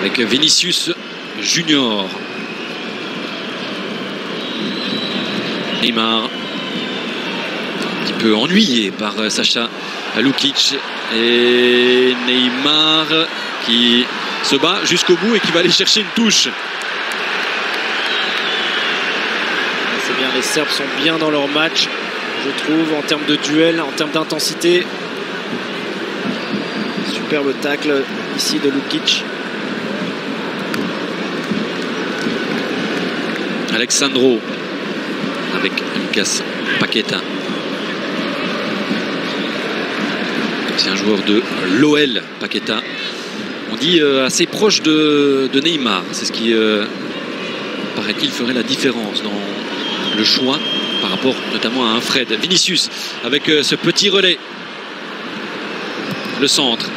Avec Vinicius Junior. Neymar. Un petit peu ennuyé par Sacha Lukic. Et Neymar qui se bat jusqu'au bout et qui va aller chercher une touche. C'est bien, les Serbes sont bien dans leur match, je trouve, en termes de duel, en termes d'intensité. Superbe tacle ici de Lukic. Alexandro avec Lucas Paqueta. C'est un joueur de l'OL, Paqueta. On dit euh, assez proche de, de Neymar. C'est ce qui, euh, paraît-il, ferait la différence dans le choix par rapport notamment à un Fred. Vinicius avec euh, ce petit relais. Le centre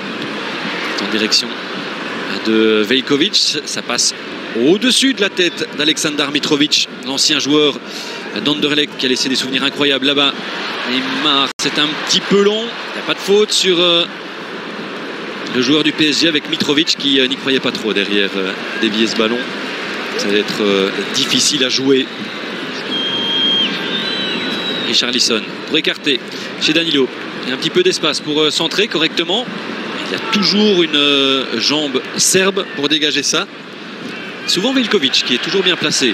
en direction de Veljkovic. Ça passe au-dessus de la tête d'Alexander Mitrovic, l'ancien joueur d'Anderlecht qui a laissé des souvenirs incroyables là-bas. C'est un petit peu long. Il n'y a pas de faute sur euh, le joueur du PSG avec Mitrovic qui euh, n'y croyait pas trop derrière euh, ce ballon. Ça va être euh, difficile à jouer. Richarlison pour écarter chez Danilo. Il y a un petit peu d'espace pour centrer correctement. Il y a toujours une euh, jambe serbe pour dégager ça. Souvent Veljkovic qui est toujours bien placé.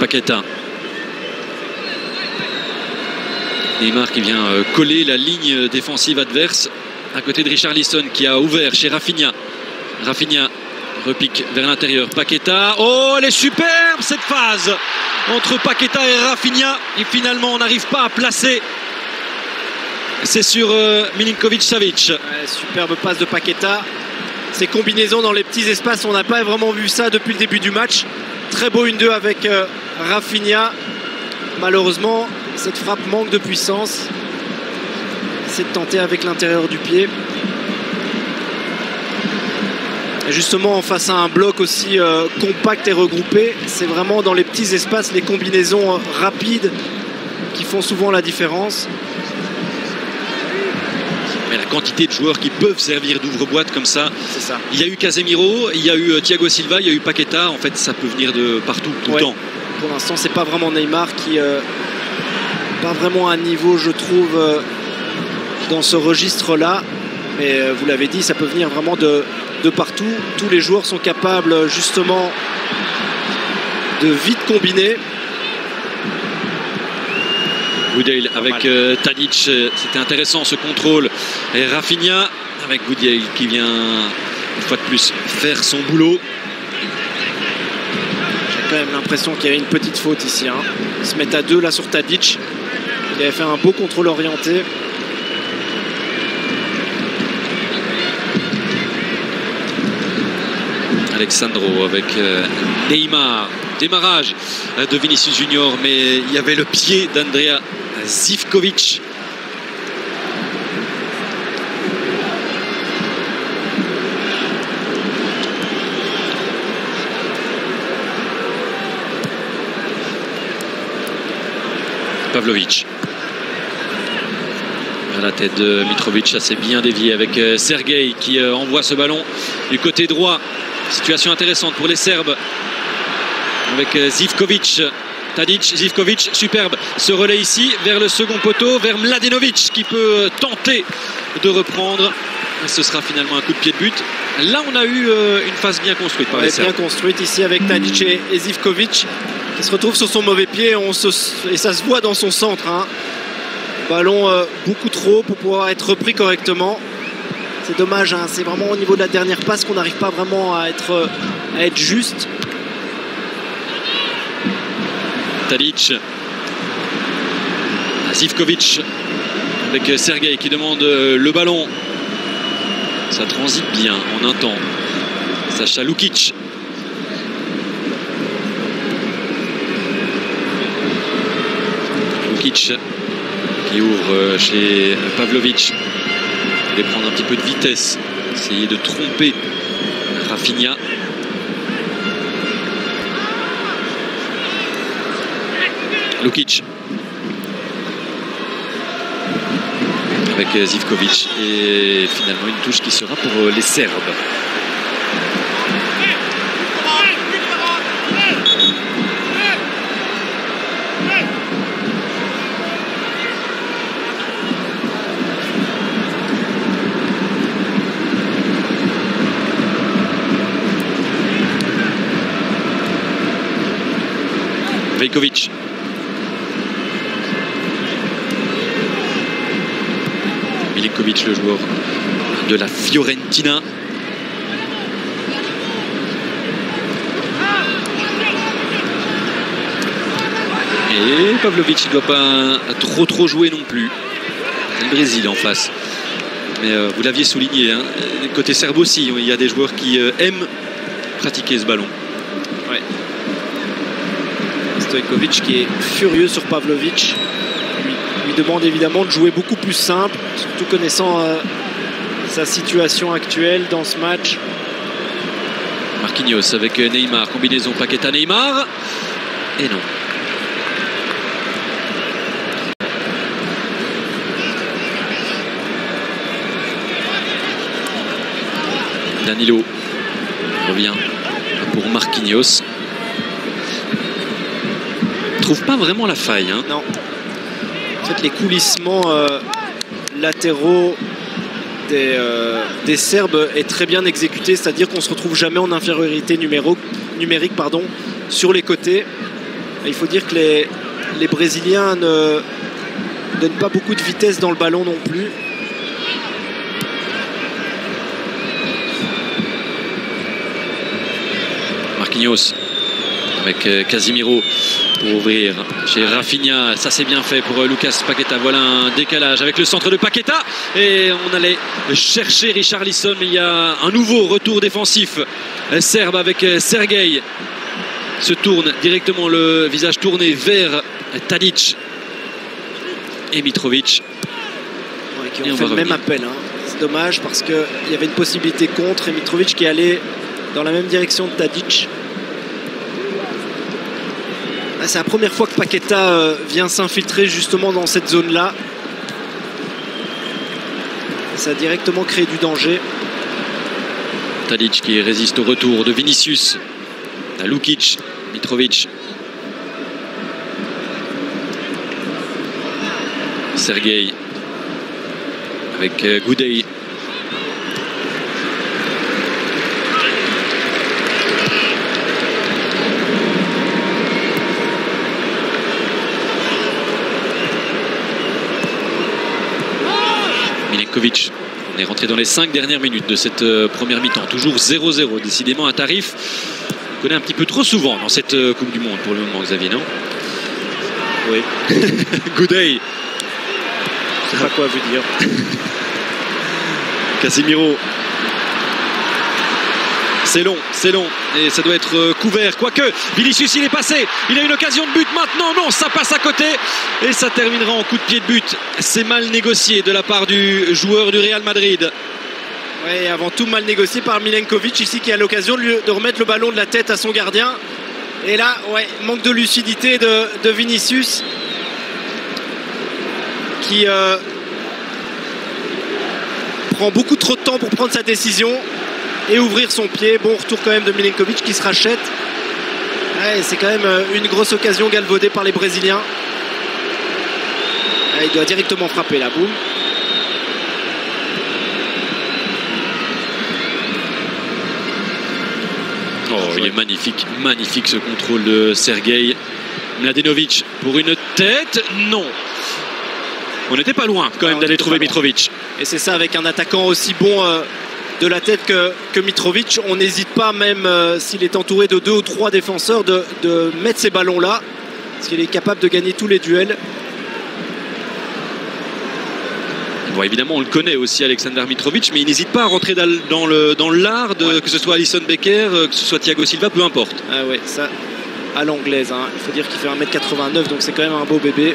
Paqueta. Neymar qui vient euh, coller la ligne défensive adverse à côté de Richarlison qui a ouvert chez Rafinha. Rafinha repique vers l'intérieur. Paqueta. Oh, elle est superbe cette phase entre Paqueta et Rafinha. Et finalement, on n'arrive pas à placer. C'est sur euh, Milinkovic Savic. Ouais, superbe passe de Paqueta. Ces combinaisons dans les petits espaces, on n'a pas vraiment vu ça depuis le début du match. Très beau 1-2 avec euh, Rafinha. Malheureusement, cette frappe manque de puissance. C'est de tenter avec l'intérieur du pied. Et justement, face à un bloc aussi euh, compact et regroupé, c'est vraiment dans les petits espaces, les combinaisons euh, rapides qui font souvent la différence. Mais la quantité de joueurs qui peuvent servir d'ouvre-boîte comme ça. C'est ça. Il y a eu Casemiro, il y a eu euh, Thiago Silva, il y a eu Paqueta. En fait, ça peut venir de partout, tout Ouais. le temps. Pour l'instant, c'est pas vraiment Neymar qui euh, pas vraiment un niveau, je trouve, euh, dans ce registre-là. Mais euh, vous l'avez dit, ça peut venir vraiment de, de partout. Tous les joueurs sont capables justement de vite combiner. Goodale avec euh, Tadic, euh, c'était intéressant ce contrôle. Et Rafinha avec Goodale qui vient une fois de plus faire son boulot. J'ai quand même l'impression qu'il y a une petite faute ici. hein. Ils se mettent à deux là sur Tadic. Il avait fait un beau contrôle orienté. Alexandro avec euh, Neymar. Démarrage euh, de Vinicius Junior, mais il y avait le pied d'Andrea Zivkovic. Pavlovic. À la tête de Mitrovic, ça s'est bien dévié avec euh, Sergei qui euh, envoie ce ballon du côté droit. Situation intéressante pour les Serbes. Avec euh, Zivkovic. Tadic, Zivkovic, superbe. Ce relais ici vers le second poteau, vers Mladenovic qui peut euh, tenter de reprendre. Ce sera finalement un coup de pied de but. Là, on a eu euh, une phase bien construite par les bien construite ici avec Tadic et, Zivkovic qui se retrouve sur son mauvais pied et, on se- et ça se voit dans son centre. hein. Ballon beaucoup trop pour pouvoir être repris correctement. C'est dommage, hein, c'est vraiment au niveau de la dernière passe qu'on n'arrive pas vraiment à être, euh, juste. Tadic. Zivkovic avec Sergei qui demande euh, le ballon. Ça transite bien en un temps. Sacha Lukic. Lukic qui ouvre euh, chez Pavlovic. Va prendre un petit peu de vitesse essayer de tromper Rafinha. Lukic. Avec Zivkovic. Et finalement une touche qui sera pour les Serbes. Veljkovic. Le joueur de la Fiorentina. Et Pavlovic, il ne doit pas trop trop jouer non plus. Le Brésil en face. Mais euh, vous l'aviez souligné, hein, côté serbe aussi, il y a des joueurs qui euh, aiment pratiquer ce ballon. Ouais. Stojkovic qui est furieux sur Pavlovic. Lui, demande évidemment de jouer beaucoup plus simple, surtout connaissant euh, sa situation actuelle dans ce match. Marquinhos avec Neymar, combinaison Paqueta Neymar. Et non. Danilo revient pour Marquinhos. Trouve pas vraiment la faille. Hein. Non. En fait, les coulissements euh, latéraux des, euh, des, Serbes est très bien exécuté, c'est-à-dire qu'on se retrouve jamais en infériorité numéro, numérique pardon, sur les côtés. Il faut dire que les, les Brésiliens ne donnent pas beaucoup de vitesse dans le ballon non plus. Marquinhos avec euh, Casimiro pour ouvrir chez Rafinha. Ça c'est bien fait pour euh, Lucas Paqueta. Voilà un décalage avec le centre de Paqueta. Et on allait chercher Richard Lisson, mais il y a un nouveau retour défensif euh, serbe avec Sergei. Se tourne directement le visage tourné vers Tadic et Mitrovic. Ouais, qui ont fait le même appel. Hein. C'est dommage parce qu'il y avait une possibilité contre et Mitrovic qui allait dans la même direction de Tadic. C'est la première fois que Paqueta euh, vient s'infiltrer justement dans cette zone-là. Ça a directement créé du danger. Tadic qui résiste au retour de Vinicius. À Lukic, Mitrovic. Sergei avec euh, On est rentré dans les cinq dernières minutes de cette euh, première mi-temps. Toujours 0-0. Décidément un tarif qu'on connaît un petit peu trop souvent dans cette euh, Coupe du Monde pour le moment, Xavier, non? Oui. Goudey. Je sais pas quoi vous dire. Casimiro. C'est long, c'est long. Et ça doit être couvert. Quoique, Vinicius, il est passé. Il a une occasion de but maintenant. Non, ça passe à côté. Et ça terminera en coup de pied de but. C'est mal négocié de la part du joueur du Real Madrid. Oui, avant tout mal négocié par Milenkovic ici qui a l'occasion de remettre le ballon de la tête à son gardien. Et là, ouais, manque de lucidité de, de Vinicius qui euh, prend beaucoup trop de temps pour prendre sa décision et ouvrir son pied. Bon retour quand même de Milenkovic qui se rachète. Ouais, c'est quand même une grosse occasion galvaudée par les Brésiliens. Ouais, il doit directement frapper là, boum. Oh, il est magnifique, magnifique ce contrôle de Sergei Mladenovic pour une tête. Non. On n'était pas loin quand même d'aller trouver Mitrovic. Et c'est ça avec un attaquant aussi bon euh, de la tête que, que Mitrovic. On n'hésite pas, même euh, s'il est entouré de deux ou trois défenseurs, de, de mettre ces ballons-là. Parce qu'il est capable de gagner tous les duels. Bon, évidemment, on le connaît aussi, Alexander Mitrovic, mais il n'hésite pas à rentrer dans, dans le dans l'art Ouais. que ce soit Alison Becker, euh, que ce soit Thiago Silva, peu importe. Ah ouais, ça, à l'anglaise. hein. Il faut dire qu'il fait 1m89, donc c'est quand même un beau bébé.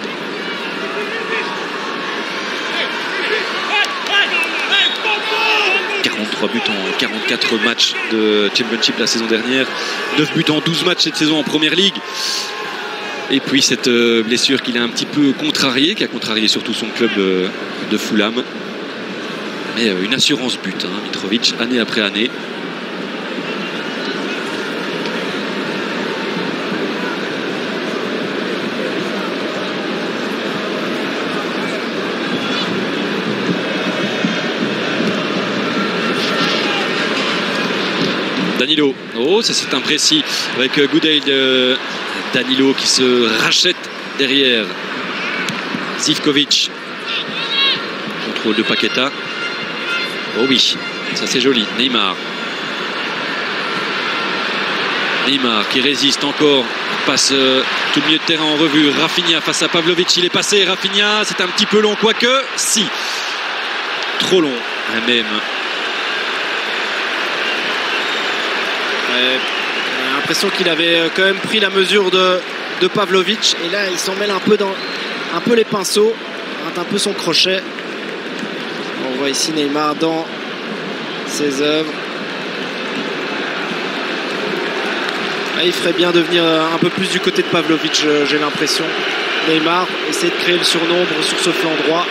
3 buts en 44 matchs de Championship la saison dernière, 9 buts en 12 matchs cette saison en Première Ligue. Et puis cette euh, blessure qu'il a un petit peu contrariée, qui a contrarié surtout son club de Fulham. Mais euh, une assurance but, hein, Mitrovic, année après année. Danilo. Oh, ça c'est imprécis avec Goodale de Danilo qui se rachète derrière. Zivkovic. Contrôle de Paqueta. Oh oui, ça c'est joli. Neymar. Neymar qui résiste encore. Passe euh, tout le milieu de terrain en revue. Rafinha face à Pavlovic. Il est passé. Rafinha, c'est un petit peu long, quoique. Si. Trop long, même. L'impression qu'il avait euh, quand même pris la mesure de, de Pavlovic. Et là, il s'en mêle un peu, dans, un peu les pinceaux, un peu son crochet. On voit ici Neymar dans ses œuvres. Il ferait bien de venir euh, un peu plus du côté de Pavlovic, j'ai l'impression. Neymar essaie de créer le surnombre sur ce flanc droit.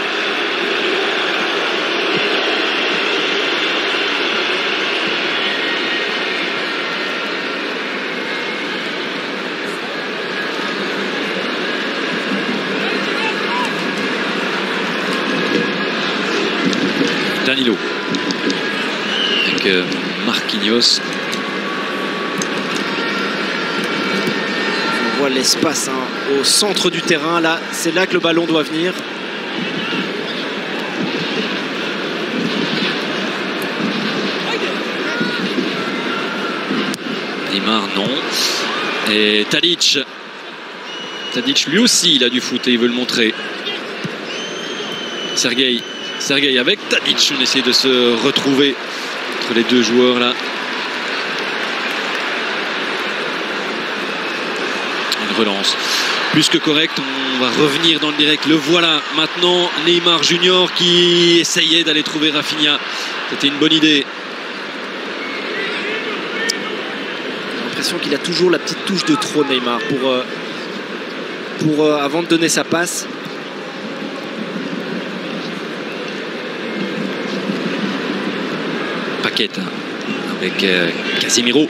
Danilo. Avec euh, Marquinhos. On voit l'espace hein, au centre du terrain. Là, c'est là que le ballon doit venir. Neymar, non. Et Tadic. Tadic, lui aussi, il a du foot et il veut le montrer. Sergei Sergei avec Tadic. On essaie de se retrouver entre les deux joueurs là. Une relance plus que correcte. On va revenir dans le direct. Le voilà maintenant. Neymar Junior qui essayait d'aller trouver Rafinha. C'était une bonne idée. J'ai l'impression qu'il a toujours la petite touche de trop Neymar pour, euh, euh, avant de donner sa passe. Avec euh, Casimiro.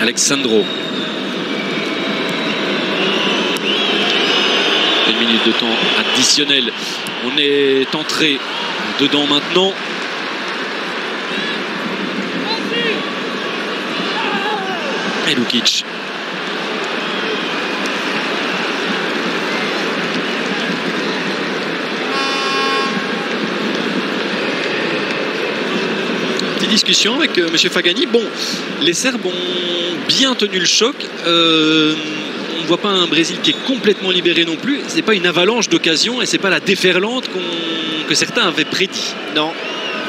Alexandro. Une minute de temps additionnel. On est entré dedans maintenant. Et Lukic discussion avec euh, M. Fagani. Bon, les Serbes ont bien tenu le choc. Euh, on ne voit pas un Brésil qui est complètement libéré non plus. Ce n'est pas une avalanche d'occasions et c'est pas la déferlante que certains avaient prédit. Non.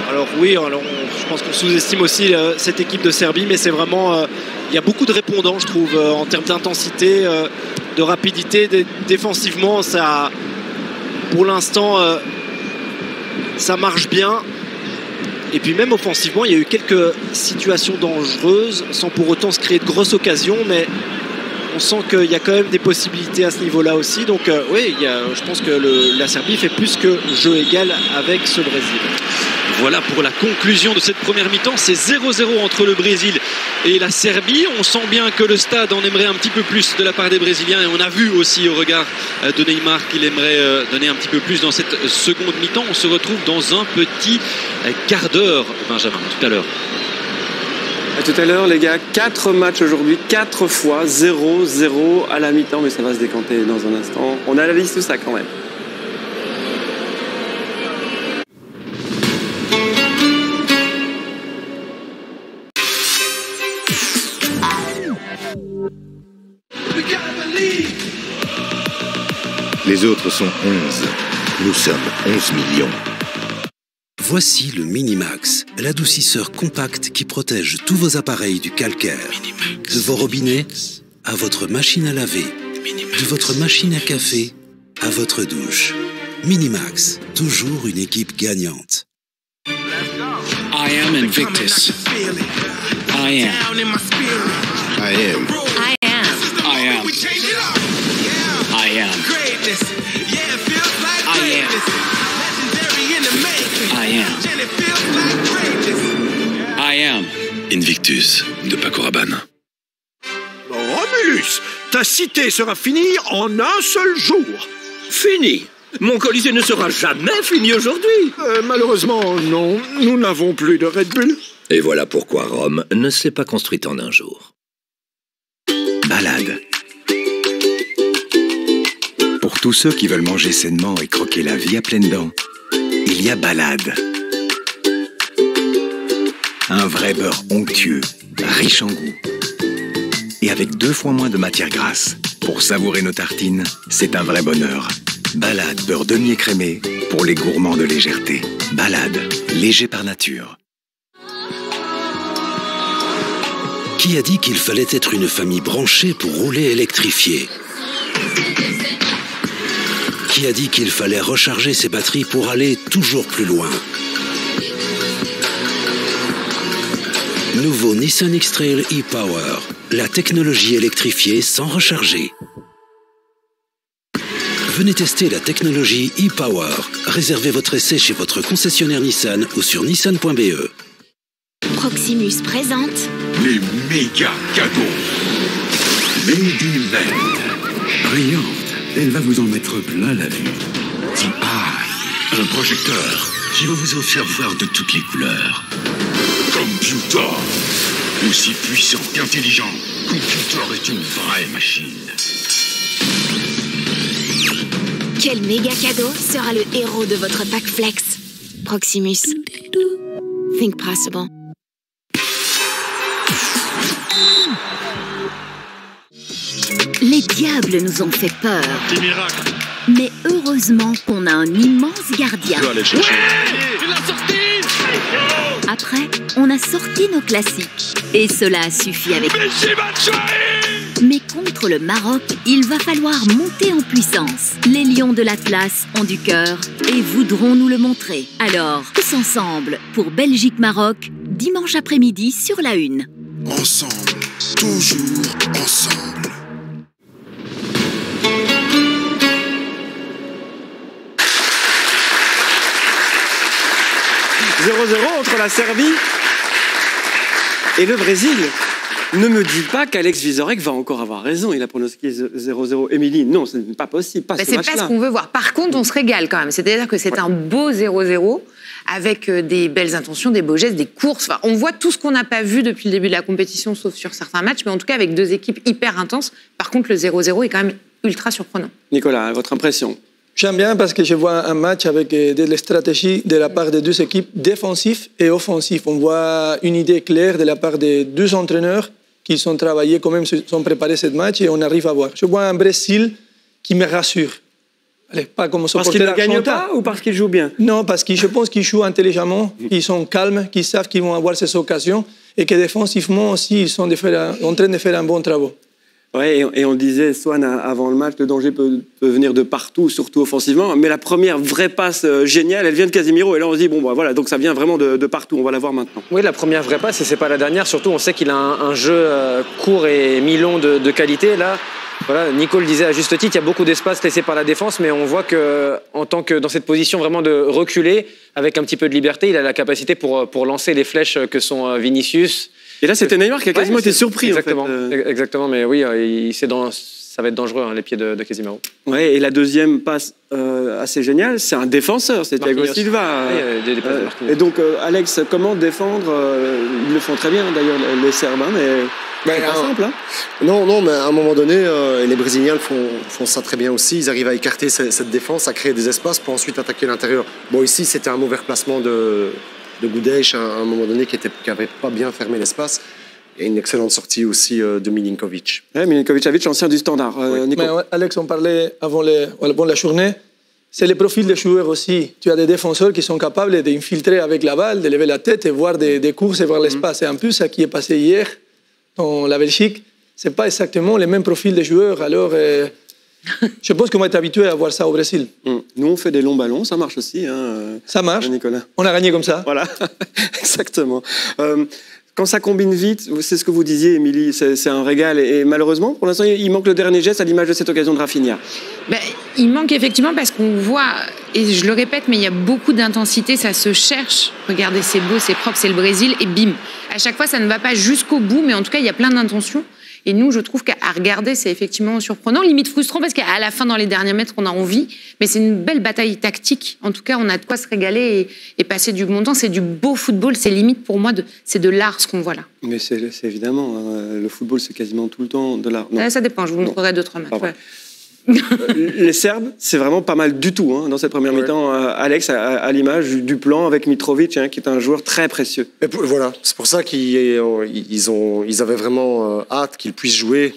Alors oui, alors je pense qu'on sous-estime aussi euh, cette équipe de Serbie, mais c'est vraiment... Il y a beaucoup de répondants, je trouve, en termes d'intensité, de rapidité. Défensivement, ça... Pour l'instant, ça marche bien. Et puis même offensivement, il y a eu quelques situations dangereuses sans pour autant se créer de grosses occasions, mais on sent qu'il y a quand même des possibilités à ce niveau-là aussi. Donc euh, oui, je pense que la Serbie fait plus que jeu égal avec ce Brésil. Voilà pour la conclusion de cette première mi-temps. C'est 0-0 entre le Brésil et la Serbie. On sent bien que le stade en aimerait un petit peu plus de la part des Brésiliens. Et on a vu aussi au regard euh, de Neymar qu'il aimerait euh, donner un petit peu plus dans cette seconde mi-temps. On se retrouve dans un petit quart d'heure, Benjamin, tout à l'heure. À tout à l'heure, les gars. Quatre matchs aujourd'hui, quatre fois 0-0 à la mi-temps, mais ça va se décanter dans un instant. On a la liste de ça quand même. Les autres sont 11. Nous sommes 11 millions. Voici le Minimax, l'adoucisseur compact qui protège tous vos appareils du calcaire. De vos robinets à votre machine à laver, de votre machine à café à votre douche. Minimax, toujours une équipe gagnante. I am Invictus. I am. I am. I am. I am. I am. I am. Invictus de Paco Rabanne. Romulus, ta cité sera finie en un seul jour. Fini Mon colisée ne sera jamais fini aujourd'hui Euh, malheureusement, non, nous n'avons plus de Red Bull. Et voilà pourquoi Rome ne s'est pas construite en un jour. Balade. Pour tous ceux qui veulent manger sainement et croquer la vie à pleines dents, il y a Balade. Un vrai beurre onctueux, riche en goût. Et avec deux fois moins de matière grasse. Pour savourer nos tartines, c'est un vrai bonheur. Balade beurre demi-écrémé pour les gourmands de légèreté. Balade, léger par nature. Qui a dit qu'il fallait être une famille branchée pour rouler électrifié? Qui a dit qu'il fallait recharger ses batteries pour aller toujours plus loin? Nouveau Nissan X-Trail e-Power, la technologie électrifiée sans recharger. Venez tester la technologie e-Power. Réservez votre essai chez votre concessionnaire Nissan ou sur nissan.be. Proximus présente Les méga cadeaux. Made in Men. Brillante, elle va vous en mettre plein la vue. The Eye, un projecteur qui va vous en faire voir de toutes les couleurs. Computer, aussi puissant qu'intelligent, Computer est une vraie machine. Quel méga cadeau sera le héros de votre pack flex? Proximus. Think possible. Les diables nous ont fait peur. Mais heureusement qu'on a un immense gardien. Après, on a sorti nos classiques. Et cela a suffi avec... Mais contre le Maroc, il va falloir monter en puissance. Les lions de l'Atlas ont du cœur et voudront nous le montrer. Alors, tous ensemble pour Belgique-Maroc, dimanche après-midi sur la Une. Ensemble, toujours ensemble. 0-0 entre la Serbie et le Brésil. Ne me dis pas qu'Alex Vizorek va encore avoir raison. Il a pronostiqué 0-0. Émilie, non, ce n'est pas possible. Pas Bah, ce c'est pas ce qu'on veut voir. Par contre, on se régale quand même. C'est-à-dire que c'est un beau 0-0 avec euh, des belles intentions, des beaux gestes, des courses. Enfin, on voit tout ce qu'on n'a pas vu depuis le début de la compétition, sauf sur certains matchs, mais en tout cas avec deux équipes hyper intenses. Par contre, le 0-0 est quand même ultra surprenant. Nicolas, votre impression? J'aime bien parce que je vois un match avec euh, de la stratégie de la part des deux équipes, défensif et offensif. On voit une idée claire de la part des deux entraîneurs qui sont travaillés, quand même, sont préparés ce match et on arrive à voir. Je vois un Brésil qui me rassure. Allez, pas comme Parce qu'il ne gagne pas ou parce qu'il joue bien? Non, parce que je pense qu'ils jouent intelligemment, qu'ils sont calmes, qu'ils savent qu'ils vont avoir ces occasions et que défensivement aussi, ils sont de faire un- en train de faire un bon travail. Ouais, et, on disait, Swan, avant le match, le danger peut, venir de partout, surtout offensivement. Mais la première vraie passe euh, géniale, elle vient de Casimiro. Et là, on se dit, bon, bah, voilà, donc ça vient vraiment de, partout. On va la voir maintenant. Oui, la première vraie passe, et c'est pas la dernière. Surtout, on sait qu'il a un, jeu euh, court et mi-long de, de qualité. Là, voilà, Nico le disait à juste titre, il y a beaucoup d'espace laissé par la défense, mais on voit que, en tant que dans cette position vraiment de reculer, avec un petit peu de liberté, il a la capacité pour, pour lancer les flèches que sont euh, Vinicius. Et là, c'était Neymar qui a quasiment Ouais, été surpris, en Exactement, fait, euh. exactement. Mais oui, euh, il- c'est dans, ça va être dangereux, hein, les pieds de, de Casimiro. Ouais, et la deuxième passe euh, assez géniale, c'est un défenseur, c'est Thiago. Silva. Euh, Euh, Marquinhos. et donc, euh, Alex, comment défendre Ils le font très bien, d'ailleurs, les- Serbes, hein, mais c'est pas simple. Hein Non, non, mais à un moment donné, euh, les Brésiliens le font, font ça très bien aussi. Ils arrivent à écarter ce- cette défense, à créer des espaces pour ensuite attaquer l'intérieur. Bon, ici, c'était un mauvais replacement de, de Goudèche à un moment donné qui n'avait pas bien fermé l'espace. Et une excellente sortie aussi euh, de Milinkovic. Ouais, Milinkovic-Savic, ancien du standard. Euh, Nico. Mais Alex, on parlait avant, les- avant la journée. C'est le profil des joueurs aussi. Tu as des défenseurs qui sont capables d'infiltrer avec la balle, de lever la tête et voir des, des courses et voir l'espace. Et en plus, ce qui est passé hier dans la Belgique, c'est pas exactement le même profil de joueurs. Alors, euh, Je pense qu'on va être habitué à voir ça au Brésil. Mm. Nous, on fait des longs ballons, ça marche aussi. Hein, ça marche. Nicolas. On a gagné comme ça. Voilà, exactement. Euh, quand ça combine vite, c'est ce que vous disiez, Émilie, c'est un régal. Et, malheureusement, pour l'instant, il manque le dernier geste à l'image de cette occasion de Rafinha. Ben, il manque effectivement parce qu'on voit, et je le répète, mais il y a beaucoup d'intensité, ça se cherche. Regardez, c'est beau, c'est propre, c'est le Brésil, et bim. À chaque fois, ça ne va pas jusqu'au bout, mais en tout cas, il y a plein d'intentions. Et nous, je trouve qu'à regarder, c'est effectivement surprenant, limite frustrant, parce qu'à la fin, dans les derniers mètres, on a envie. Mais c'est une belle bataille tactique. En tout cas, on a de quoi se régaler et, passer du bon temps. C'est du beau football. C'est limite pour moi, c'est de l'art ce qu'on voit là. Mais c'est évidemment, hein, le football, c'est quasiment tout le temps de l'art. Ça dépend, je vous montrerai deux, trois matchs. Euh, les Serbes, c'est vraiment pas mal du tout hein, dans cette première mi-temps. Euh, Alex, à, l'image du plan avec Mitrovic, hein, qui est un joueur très précieux. Et voilà, c'est pour ça qu'ils ont, ils avaient vraiment euh, hâte qu'il puisse jouer.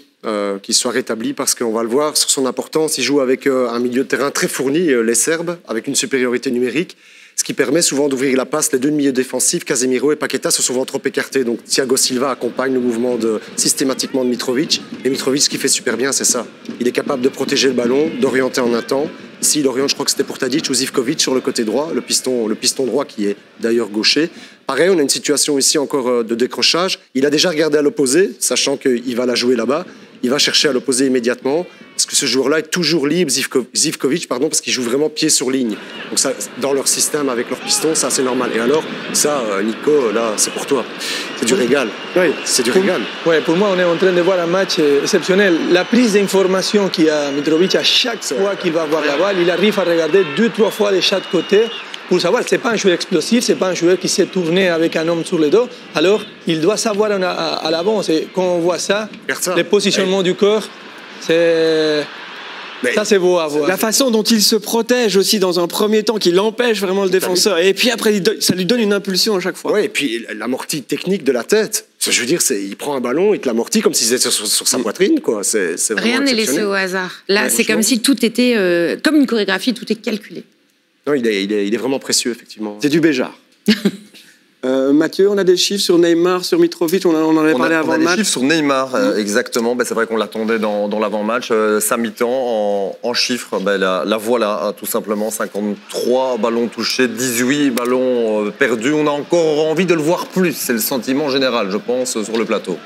qu'il soit rétabli parce qu'on va le voir sur son importance. Il joue avec un milieu de terrain très fourni, les Serbes, avec une supériorité numérique ce qui permet souvent d'ouvrir la passe. Les deux milieux défensifs, Casemiro et Paqueta, sont souvent trop écartés. Donc Thiago Silva accompagne le mouvement de, systématiquement de Mitrovic. Et Mitrovic, ce qu'il fait super bien, c'est ça. Il est capable de protéger le ballon, d'orienter en un temps. Ici, il oriente, je crois que c'était pour Tadic ou Zivkovic sur le côté droit, le piston, le piston droit qui est d'ailleurs gaucher. Pareil, on a une situation ici encore euh, de décrochage. Il a déjà regardé à l'opposé, sachant qu'il va la jouer là-bas. Il va chercher à l'opposé immédiatement. Parce que ce joueur-là est toujours libre, Zivkovic, pardon, parce qu'il joue vraiment pied sur ligne. Donc ça, dans leur système, avec leur piston, ça c'est normal. Et alors, ça, euh, Nico, là, c'est pour toi. C'est du régal. Oui. C'est du régal. Oui, pour moi, on est en train de voir un match euh, exceptionnel. La prise d'information qu'il a Mitrovic à chaque fois qu'il va avoir la balle, il arrive à regarder deux, trois fois de chaque côté pour savoir, c'est pas un joueur explosif, c'est pas un joueur qui s'est tourné avec un homme sur le dos. Alors, il doit savoir à, l'avance. Et quand on voit ça, le positionnement du corps, c'est. ça, c'est beau à voir. La façon dont il se protège aussi dans un premier temps, qu'il empêche vraiment le défenseur. Et puis après, ça lui donne une impulsion à chaque fois. Oui, et puis l'amorti technique de la tête. Je veux dire, il prend un ballon, il te l'amortit comme s'il était sur, sa poitrine. Quoi. Rien n'est laissé au hasard. Là, c'est comme si tout était, euh, comme une chorégraphie, tout est calculé. Non, il est, il est, il est vraiment précieux, effectivement. C'est du Béjar. Euh, Mathieu, on a des chiffres sur Neymar, sur Mitrovic, on, en avait parlé avant le match. On a des chiffres sur Neymar, euh, exactement. Ben, c'est vrai qu'on l'attendait dans, l'avant-match. Euh, sa mi-temps en, chiffres, ben, la, voilà, hein, tout simplement. 53 ballons touchés, 18 ballons perdus. On a encore envie de le voir plus. C'est le sentiment général, je pense, sur le plateau.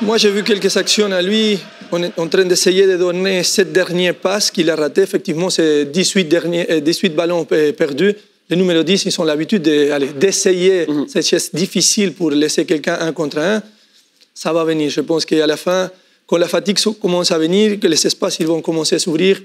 Moi, j'ai vu quelques actions à lui. On est en train d'essayer de donner cette dernière passe qu'il a raté. Effectivement, c'est 18, derniers, 18 ballons perdus les numéros 10, ils ont l'habitude d'essayer de, cette chose difficile pour laisser quelqu'un un contre un. Ça va venir. Je pense qu'à la fin, quand la fatigue commence à venir, que les espaces ils vont commencer à s'ouvrir,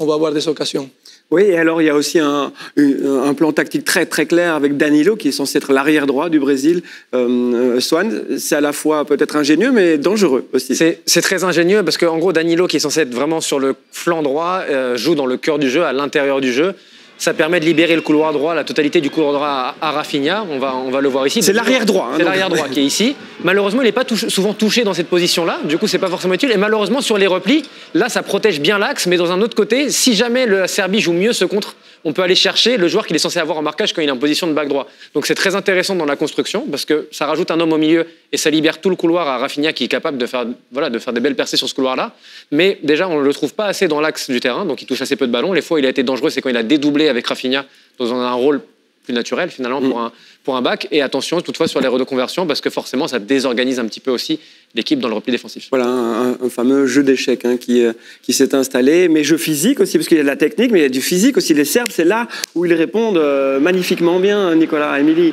on va avoir des occasions. Oui, et alors il y a aussi un, un, plan tactique très très clair avec Danilo qui est censé être l'arrière droit du Brésil. Euh, Swan, c'est à la fois peut-être ingénieux mais dangereux aussi. C'est très ingénieux parce qu'en gros Danilo qui est censé être vraiment sur le flanc droit euh, joue dans le cœur du jeu, à l'intérieur du jeu. Ça permet de libérer le couloir droit, la totalité du couloir droit à, Rafinha. On va, on va le voir ici. C'est l'arrière droit. Hein, c'est l'arrière droit qui est ici. Malheureusement, il n'est pas souvent touché dans cette position-là. Du coup, c'est pas forcément utile. Et malheureusement, sur les replis, là, ça protège bien l'axe. Mais dans un autre côté, si jamais la Serbie joue mieux ce contre, on peut aller chercher le joueur qu'il est censé avoir en marquage quand il est en position de back droit. Donc c'est très intéressant dans la construction parce que ça rajoute un homme au milieu et ça libère tout le couloir à Rafinha qui est capable de faire, voilà, de faire des belles percées sur ce couloir-là. Mais déjà, on ne le trouve pas assez dans l'axe du terrain, donc il touche assez peu de ballons. Les fois il a été dangereux, c'est quand il a dédoublé avec Rafinha dans un rôle plus naturel finalement pour, mm. un, pour un bac. Et attention toutefois sur les reconversions parce que forcément ça désorganise un petit peu aussi l'équipe dans le repli défensif. Voilà, un, fameux jeu d'échecs hein, qui, euh, qui s'est installé, mais jeu physique aussi, parce qu'il y a de la technique, mais il y a du physique aussi. Les Serbes, c'est là où ils répondent euh, magnifiquement bien, Nicolas, Émilie.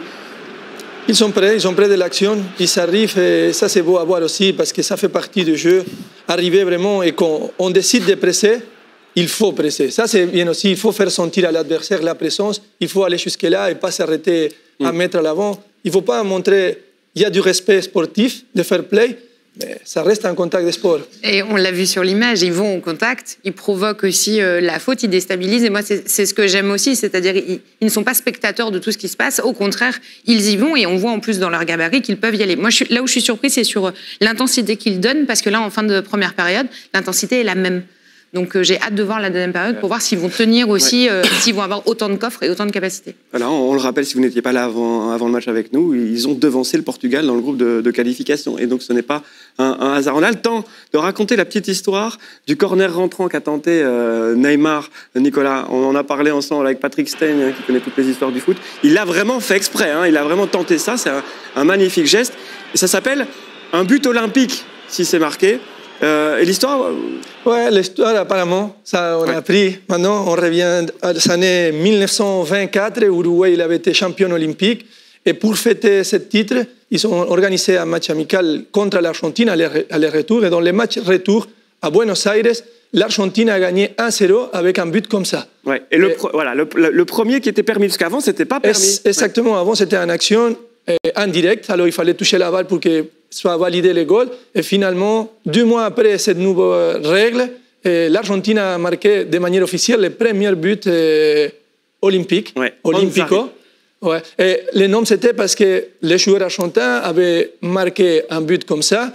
Ils sont prêts, ils sont prêts de l'action, ils arrivent et ça c'est beau à voir aussi parce que ça fait partie du jeu. Arriver vraiment et qu'on on décide de presser, il faut presser. Ça, c'est bien aussi. Il faut faire sentir à l'adversaire la présence. Il faut aller jusque-là et pas s'arrêter à mm. mettre à l'avant. Il ne faut pas montrer il y a du respect sportif, de fair play, mais ça reste un contact de sport. Et on l'a vu sur l'image, ils vont au contact, ils provoquent aussi euh, la faute, ils déstabilisent. Et moi, c'est ce que j'aime aussi, c'est-à-dire ils, ne sont pas spectateurs de tout ce qui se passe. Au contraire, ils y vont et on voit en plus dans leur gabarit qu'ils peuvent y aller. Moi, je là où je suis surpris, c'est sur l'intensité qu'ils donnent, parce que là, en fin de première période, l'intensité est la même. Donc euh, j'ai hâte de voir la deuxième période pour voir s'ils vont tenir aussi, euh, s'ils vont avoir autant de coffres et autant de capacités. Voilà, on, on le rappelle, si vous n'étiez pas là avant, avant le match avec nous, ils ont devancé le Portugal dans le groupe de, de qualification. Et donc ce n'est pas un, un hasard. On a le temps de raconter la petite histoire du corner rentrant qu'a tenté euh, Neymar, Nicolas. On en a parlé ensemble avec Patrick Stein, hein, qui connaît toutes les histoires du foot. Il l'a vraiment fait exprès, hein, il a vraiment tenté ça, c'est un, un magnifique geste. Et ça s'appelle un but olympique, si c'est marqué. Euh, et l'histoire euh, Ouais, l'histoire apparemment, ça on a appris. Maintenant, on revient à l'année 1924, Uruguay il avait été champion olympique. Et pour fêter ce titre, ils ont organisé un match amical contre l'Argentine à aller-retour. Et dans le match retour à Buenos Aires, l'Argentine a gagné 1-0 avec un but comme ça. Ouais. Et le, voilà, le, le- le premier qui était permis, parce qu'avant, c'était pas permis. Exactement, avant c'était une action en direct, alors il fallait toucher la balle pour que soit validé le goal. Et finalement, deux mois après cette nouvelle règle, euh, l'Argentine a marqué de manière officielle le premier but euh, olympique, olympico. Ouais. Et le nom c'était parce que les joueurs argentins avaient marqué un but comme ça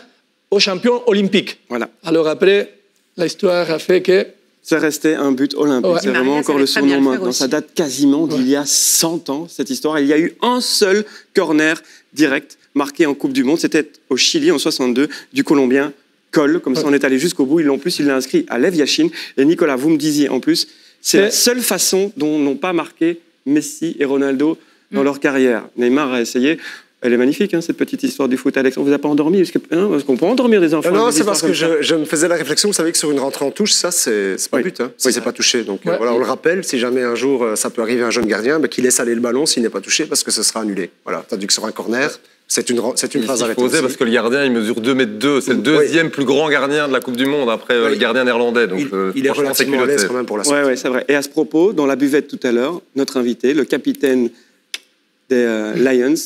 au champion olympique. Voilà. Alors après, l'histoire a fait que C'est resté un but olympique. Ouais. C'est Maria vraiment encore le surnom maintenant. aussi. Ça date quasiment d'il y a 100 ans, cette histoire. Il y a eu un seul corner direct marqué en Coupe du Monde. C'était au Chili en 62 du Colombien Cole. Comme ça, on est allé jusqu'au bout. Ils l'ont plus, il l'a inscrit à Lev Yashin. Et Nicolas, vous me disiez en plus, c'est la seule façon dont n'ont pas marqué Messi et Ronaldo Mm. dans leur carrière. Neymar a essayé. Elle est magnifique, hein, cette petite histoire du foot, Alex. On vous a pas endormi Parce que- hein, qu'on peut endormir des enfants. Non, avec des c'est parce que je, je me faisais la réflexion, vous savez que sur une rentrée en touche, ça, c'est pas but. Hein. Si c'est pas touché. Donc euh, voilà, on le rappelle, si jamais un jour euh, ça peut arriver à un jeune gardien, bah, qu'il laisse aller le ballon s'il n'est pas touché parce que ce sera annulé. Voilà, tandis que sur un corner, c'est une, c'est une Il arrêtée. aussi. parce que le gardien, il mesure 2 mètres 2. C'est le deuxième plus grand gardien de la Coupe du Monde après euh, le gardien néerlandais. Donc, euh, il est franchement, c'est relativement à l'aise culotté. quand même pour la Ouais, ouais, c'est vrai. Et à ce propos, dans la buvette tout à l'heure, notre invité, le capitaine des euh, Lions,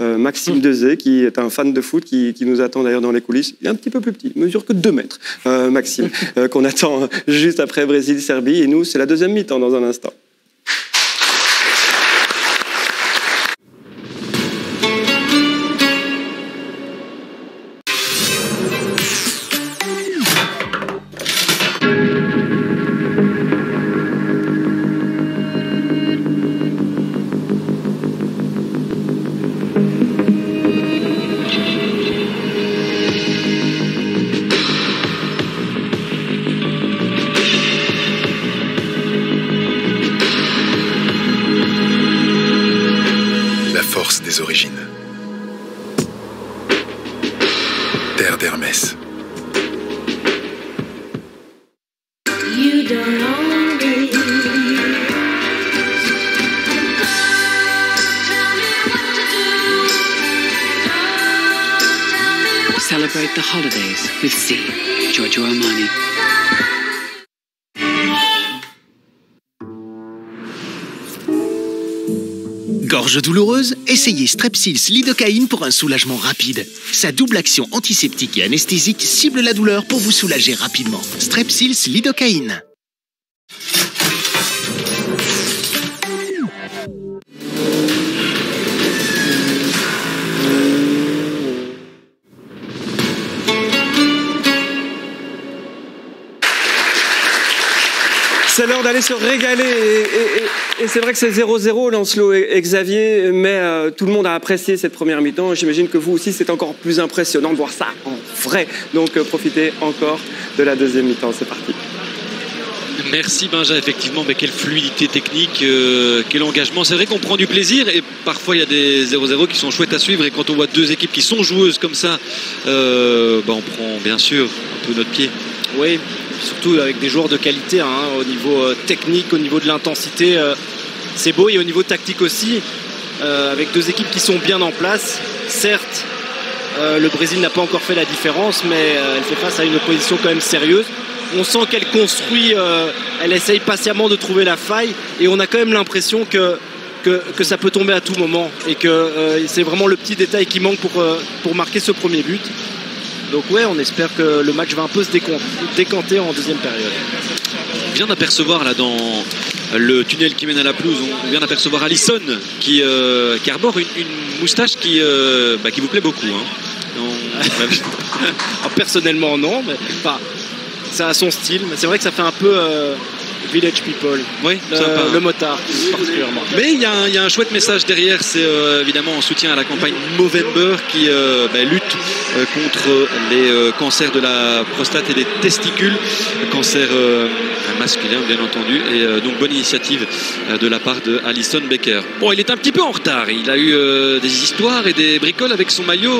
euh, Maxime Dezé, qui est un fan de foot, qui, qui nous attend d'ailleurs dans les coulisses. Il est un petit peu plus petit, il mesure que 2 mètres, euh, Maxime, euh, qu'on attend juste après Brésil-Serbie. Et nous, c'est la deuxième mi-temps dans un instant. Essayez Strepsils lidocaïne pour un soulagement rapide. Sa double action antiseptique et anesthésique cible la douleur pour vous soulager rapidement. Strepsils lidocaïne. C'est l'heure d'aller se régaler. Et, et- et- et c'est vrai que c'est 0-0, Lancelot et, Xavier, mais euh, tout le monde a apprécié cette première mi-temps. J'imagine que vous aussi, c'est encore plus impressionnant de voir ça en vrai. Donc euh, profitez encore de la deuxième mi-temps. C'est parti. Merci Benja, effectivement, mais quelle fluidité technique, euh, quel engagement. C'est vrai qu'on prend du plaisir et parfois il y a des 0-0 qui sont chouettes à suivre et quand on voit deux équipes qui sont joueuses comme ça, euh, bah, on prend bien sûr un peu notre pied. Oui, surtout avec des joueurs de qualité hein, au niveau euh, technique, au niveau de l'intensité. euh, c'est beau et au niveau tactique aussi, euh, avec deux équipes qui sont bien en place. Certes, le Brésil n'a pas encore fait la différence, mais elle fait face à une opposition quand même sérieuse. On sent qu'elle construit, elle essaye patiemment de trouver la faille et on a quand même l'impression que, que, ça peut tomber à tout moment et que c'est vraiment le petit détail qui manque pour, pour marquer ce premier but. Donc ouais, on espère que le match va un peu se décanter en deuxième période. On vient d'apercevoir là dans le tunnel qui mène à la pelouse, on vient d'apercevoir Allison qui, euh, qui arbore une, une moustache qui, euh, bah, qui vous plaît beaucoup. hein. On- Ah, personnellement non, mais pas. ça a son style, mais c'est vrai que ça fait un peu euh, Village People. Oui, le, sympa. le motard, particulièrement. Mais il y, a un- il y a un chouette message derrière, c'est euh, évidemment en soutien à la campagne Movember qui euh, ben, lutte euh, contre les euh, cancers de la prostate et des testicules, cancer euh, masculin bien entendu, et euh, donc bonne initiative euh, de la part de Alison Becker. Bon, il est un petit peu en retard, il a eu euh, des histoires et des bricoles avec son maillot.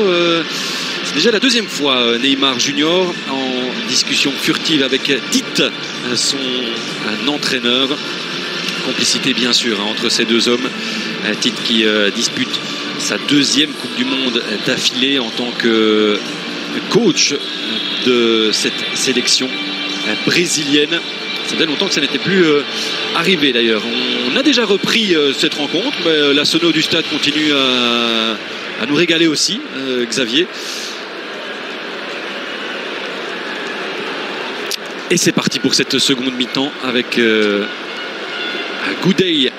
C'est déjà la deuxième fois euh, Neymar Junior en discussion furtive avec Tite, euh, son entraîneur complicité bien sûr hein, entre ces deux hommes. Euh, Tite qui dispute sa deuxième Coupe du Monde d'affilée en tant que coach de cette sélection brésilienne. Ça faisait longtemps que ça n'était plus arrivé d'ailleurs. On a déjà repris cette rencontre, mais la sono du stade continue à, nous régaler aussi, Xavier. Et c'est parti pour cette seconde mi-temps avec euh, Goudet.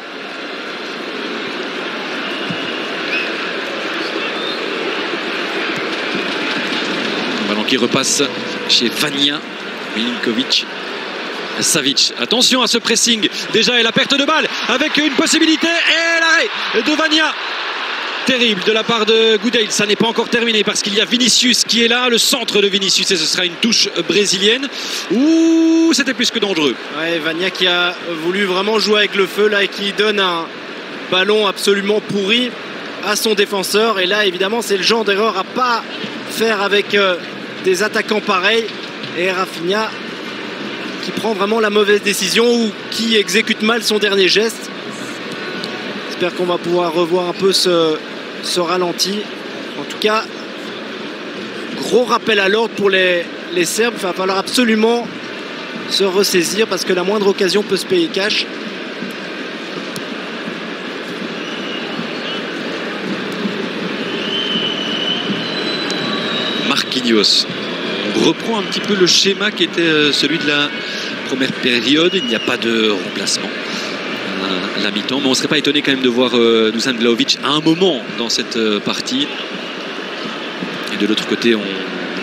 Un ballon qui repasse chez Vania, Milinkovic. Savic, attention à ce pressing. Déjà, et la perte de balle avec une possibilité et l'arrêt de Vania. Terrible de la part de Goudeil. Ça n'est pas encore terminé parce qu'il y a Vinicius qui est là, le centre de Vinicius, et ce sera une touche brésilienne. Ouh, c'était plus que dangereux. Ouais, Vania qui a voulu vraiment jouer avec le feu là et qui donne un ballon absolument pourri à son défenseur. Et là, évidemment, c'est le genre d'erreur à pas faire avec euh, des attaquants pareils. Et Rafinha qui prend vraiment la mauvaise décision ou qui exécute mal son dernier geste. J'espère qu'on va pouvoir revoir un peu ce, ce ralenti. En tout cas, gros rappel à l'ordre pour les, les Serbes. Il va falloir absolument se ressaisir parce que la moindre occasion peut se payer cash. Marquinhos. Reprend un petit peu le schéma qui était euh, celui de la première période. Il n'y a pas de remplacement la mi-temps. Mais on ne serait pas étonné quand même de voir euh, Dusan Vlahovic à un moment dans cette euh, partie. Et de l'autre côté, on,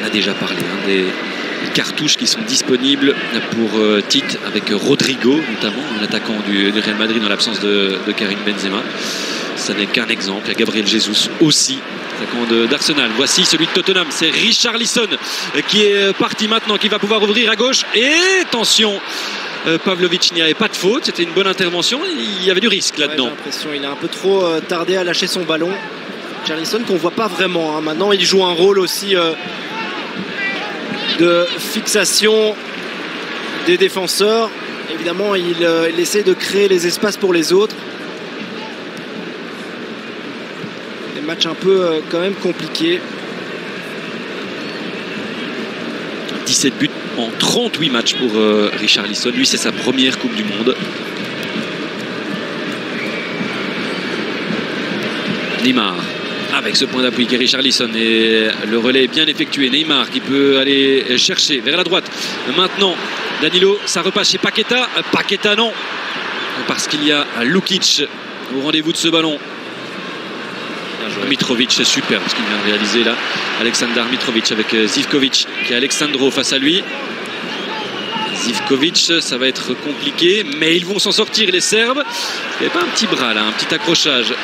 a déjà parlé hein, des cartouches qui sont disponibles pour euh, Tite avec Rodrigo, notamment, un attaquant du, du Real Madrid dans l'absence de, Karim Benzema. Ça n'est qu'un exemple. Il y a Gabriel Jesus aussi, attaquant d'Arsenal. Voici celui de Tottenham, c'est Richard Lisson qui est parti maintenant, qui va pouvoir ouvrir à gauche. Et attention, euh, Pavlovic, il n'y avait pas de faute, c'était une bonne intervention, il y avait du risque Ouais, là-dedans. J'ai l'impression il a un peu trop euh, tardé à lâcher son ballon. Charlison qu'on voit pas vraiment. hein. Maintenant, il joue un rôle aussi euh, de fixation des défenseurs. Évidemment, il, euh, il essaie de créer les espaces pour les autres. Des matchs un peu quand même compliqués. 17 buts en 38 matchs pour euh, Richard Lisson. Lui, c'est sa première Coupe du Monde. Neymar avec ce point d'appui qui est Richard Lisson et le relais est bien effectué. Neymar qui peut aller chercher vers la droite. Maintenant, Danilo, ça repasse chez Paqueta. Paqueta non, parce qu'il y a Lukic au rendez-vous de ce ballon. Mitrovic, c'est super ce qu'il vient de réaliser là. Alexander Mitrovic avec euh, Zivkovic qui a Alexandro face à lui. Zivkovic, ça va être compliqué, mais ils vont s'en sortir les Serbes. Il n'y avait pas un petit bras là, un petit accrochage.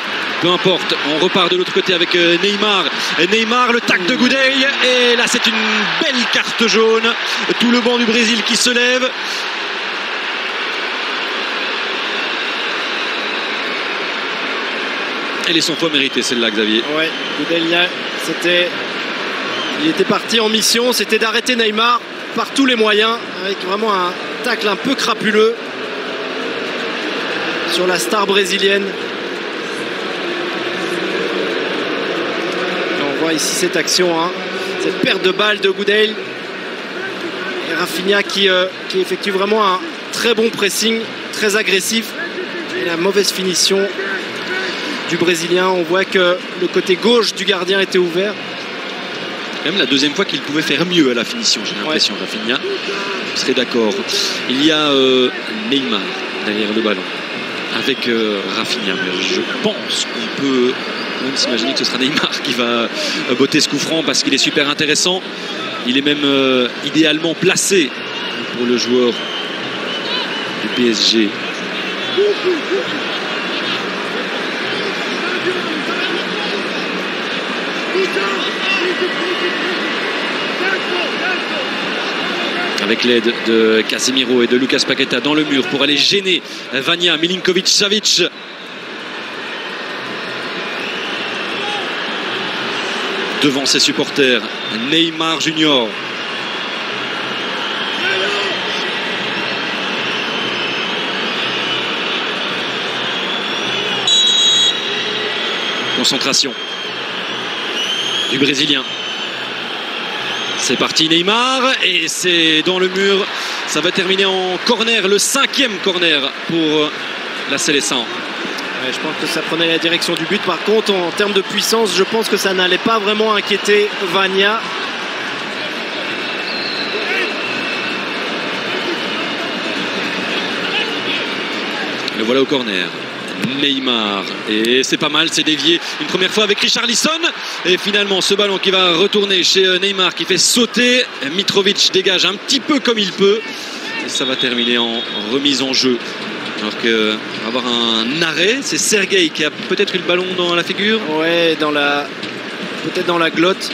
Peu importe, on repart de l'autre côté avec euh, Neymar. Neymar, le tac de Goudet. Et là, c'est une belle carte jaune. Tout le banc du Brésil qui se lève. Elle est son fois méritée, celle-là, Xavier. Ouais, Goudelia, c'était. Il était parti en mission, c'était d'arrêter Neymar par tous les moyens, avec vraiment un tacle un peu crapuleux sur la star brésilienne. On voit ici cette action, hein, cette perte de balle de Goudel. Et Rafinha euh, qui effectue vraiment un très bon pressing, très agressif. Et la mauvaise finition du Brésilien. On voit que le côté gauche du gardien était ouvert. Même la deuxième fois qu'il pouvait faire mieux à la finition, j'ai l'impression, Rafinha. Je serais d'accord. Il y a euh, Neymar derrière le ballon avec euh, Rafinha. Mais je pense qu'on peut même s'imaginer que ce sera Neymar qui va euh, botter ce coup franc parce qu'il est super intéressant. Il est même euh, idéalement placé pour le joueur du PSG. Avec l'aide de Casemiro et de Lucas Paqueta dans le mur pour aller gêner Vania Milinkovic-Savic. Devant ses supporters, Neymar Junior. Concentration du Brésilien. C'est parti Neymar et c'est dans le mur. Ça va terminer en corner, le cinquième corner pour la Célestin. je pense que ça prenait la direction du but. Par contre, en termes de puissance, je pense que ça n'allait pas vraiment inquiéter Vania. Le voilà au corner. Neymar. Et c'est pas mal, c'est dévié une première fois avec Richard Lisson. Et finalement, ce ballon qui va retourner chez euh, Neymar, qui fait sauter. Mitrovic dégage un petit peu comme il peut. Et ça va terminer en remise en jeu. Alors que avoir un arrêt, c'est Sergei qui a peut-être eu le ballon dans la figure. Ouais, dans la peut-être dans la glotte.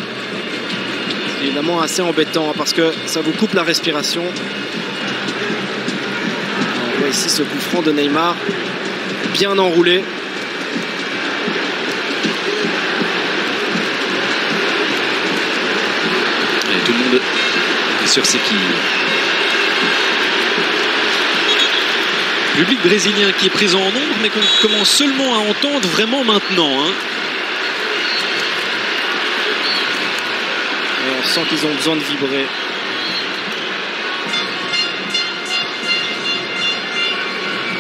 C'est évidemment assez embêtant hein, parce que ça vous coupe la respiration. On voit ici ce coup de Neymar bien enroulé. Et tout le monde est sur ses quilles. Public brésilien qui est présent en nombre, mais qu'on commence seulement à entendre vraiment maintenant. Hein. Et on sent qu'ils ont besoin de vibrer.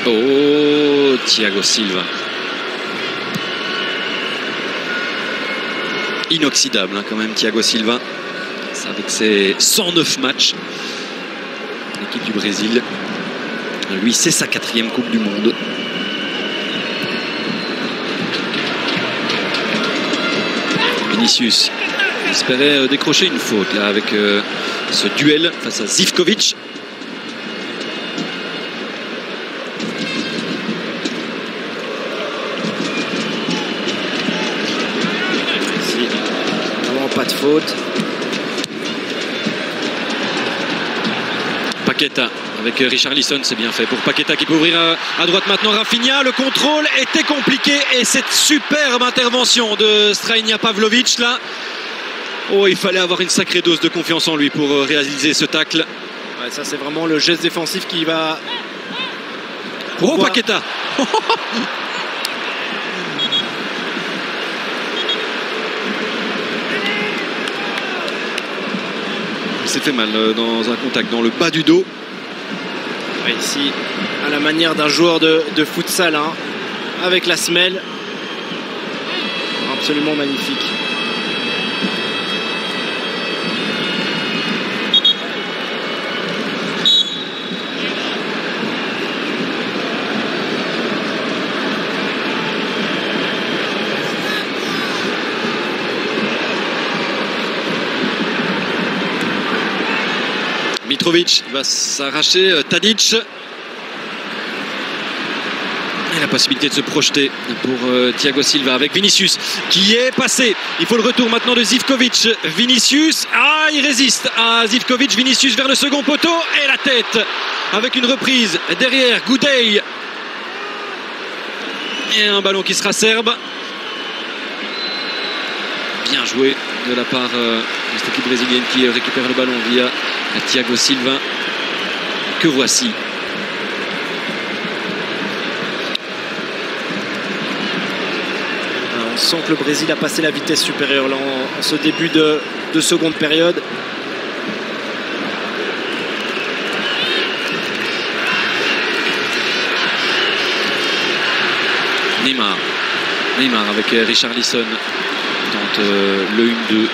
Oh, Thiago Silva. Inoxydable hein, quand même, Thiago Silva. Avec ses 109 matchs. L'équipe du Brésil. Lui, c'est sa quatrième Coupe du Monde. Vinicius espérait euh, décrocher une faute avec euh, ce duel face à Zivkovic. Faute. Paqueta avec Richard Lisson, c'est bien fait pour Paqueta qui peut ouvrir à droite maintenant Rafinha. Le contrôle était compliqué et cette superbe intervention de Strainia Pavlovic là. Oh, il fallait avoir une sacrée dose de confiance en lui pour euh, réaliser ce tacle. ça, c'est vraiment le geste défensif qui va. Oh, Paqueta fait mal euh, dans un contact dans le bas du dos. ici, à la manière d'un joueur de, de futsal, hein, avec la semelle. Absolument magnifique. Mitrovic va s'arracher. Euh, Tadic. Et la possibilité de se projeter pour euh, Thiago Silva avec Vinicius qui est passé. Il faut le retour maintenant de Zivkovic. Vinicius, ah, il résiste à Zivkovic. Vinicius vers le second poteau et la tête avec une reprise derrière Goudey. Et un ballon qui sera serbe. Bien joué de la part euh, cette équipe brésilienne qui récupère le ballon via Thiago Silva que voici. On sent que le Brésil a passé la vitesse supérieure là, en, ce début de, de seconde période. Neymar. Neymar avec Richard Lisson tente euh, le 1-2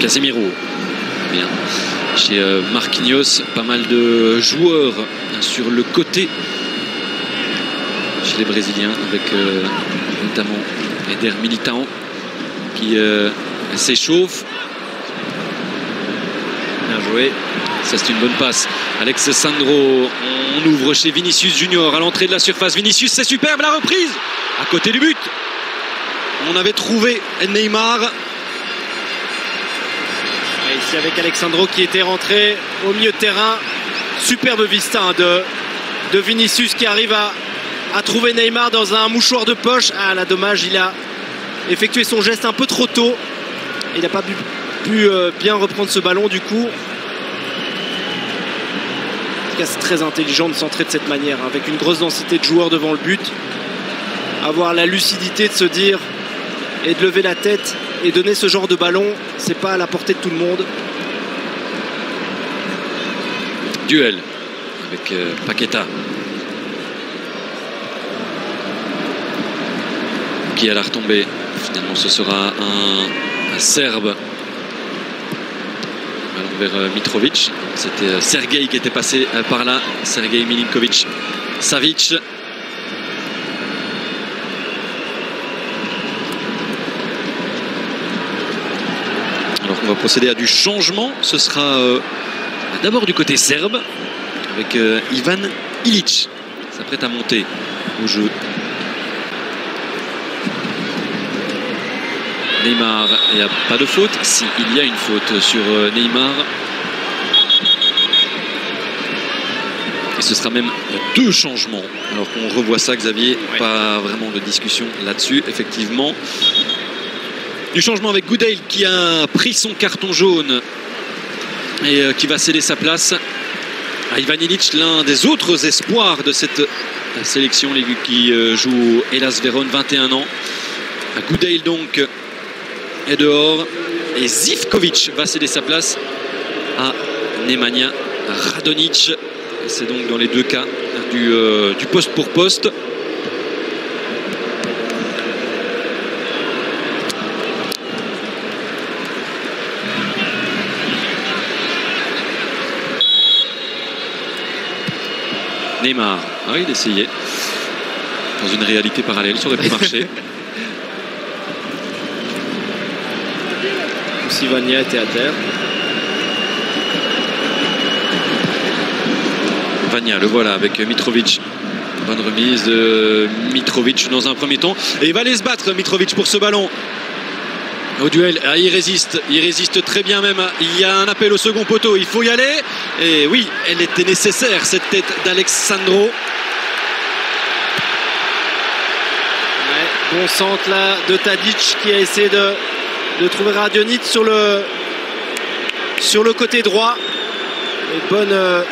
Casemiro. Bien. Chez euh, Marquinhos, pas mal de joueurs hein, sur le côté chez les Brésiliens, avec euh, notamment Eder Militão qui euh, s'échauffe. Bien joué. Ça, c'est une bonne passe. Alex Sandro, on ouvre chez Vinicius Junior à l'entrée de la surface. Vinicius, c'est superbe la reprise à côté du but. On avait trouvé Neymar. Ici avec Alexandro qui était rentré au milieu de terrain. Superbe vista hein, de, Vinicius qui arrive à, à trouver Neymar dans un mouchoir de poche. Ah là, dommage, il a effectué son geste un peu trop tôt. Il n'a pas pu, pu, euh, bien reprendre ce ballon du coup. C'est très intelligent de centrer de cette manière, hein, avec une grosse densité de joueurs devant le but. Avoir la lucidité de se dire et de lever la tête et donner ce genre de ballon, c'est pas à la portée de tout le monde. Duel avec euh, Paqueta. Qui à la retombée. Finalement, ce sera un Serbe. Vers euh, Mitrovic. C'était euh, Sergei qui était passé euh, par là. Sergei Milinkovic. Savic. Alors qu'on va procéder à du changement. Ce sera d'abord du côté serbe avec Ivan Ilic. S'apprête à monter au jeu. Neymar, il n'y a pas de faute. Si, il y a une faute sur euh, Neymar. Et ce sera même deux changements. Alors qu'on revoit ça, Xavier, pas vraiment de discussion là-dessus, effectivement. Du changement avec Goodale qui a pris son carton jaune et euh, qui va céder sa place à Ivan Ilic, l'un des autres espoirs de cette sélection les- qui euh, joue Hélas Vérone, 21 ans. Goodale donc est dehors et Zivkovic va céder sa place à Nemanja Radonic. C'est donc dans les deux cas du, euh, du poste pour poste. Neymar, ah il essayait. Dans une réalité parallèle, ça aurait pu Sivania était à terre. Vania, le voilà avec Mitrovic. Bonne remise de Mitrovic dans un premier temps. Et il va aller se battre, Mitrovic, pour ce ballon. Au duel, Ah, il résiste, il résiste très bien même. Il y a un appel au second poteau, il faut y aller. Et oui, elle était nécessaire, cette tête d'Alexandro. Ouais, bon centre là de Tadic qui a essayé de, de trouver Radionit sur le, sur le côté droit. Et bonne euh,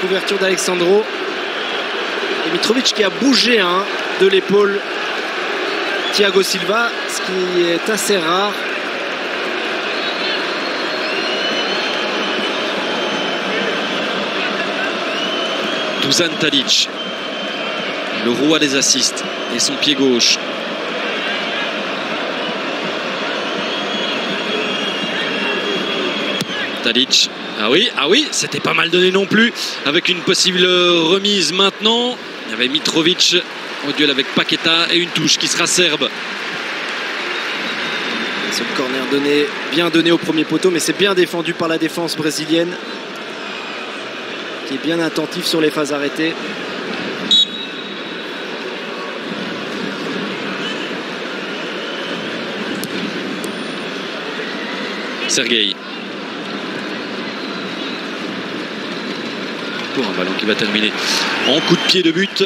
couverture d'Alexandro. Et Mitrovic qui a bougé hein, de l'épaule Thiago Silva, ce qui est assez rare. Dusan Tadic, le roi des assists et son pied gauche. Tadic, ah oui, ah oui, c'était pas mal donné non plus, avec une possible remise maintenant. Il y avait Mitrovic au duel avec Paqueta et une touche qui sera serbe. C'est le corner donné, bien donné au premier poteau, mais c'est bien défendu par la défense brésilienne, qui est bien attentif sur les phases arrêtées. Sergei. Un ballon qui va terminer en coup de pied de but.